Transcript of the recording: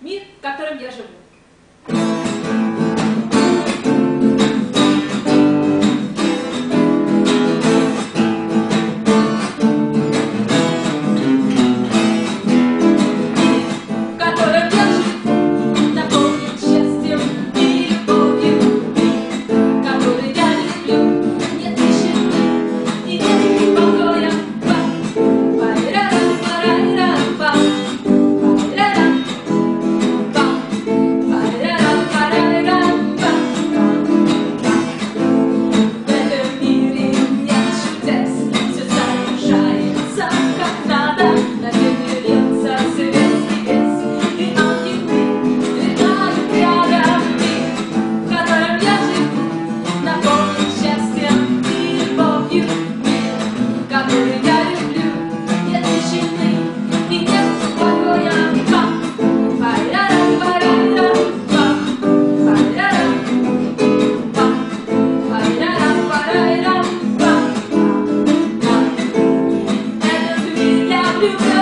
мир, в котором я живу. do.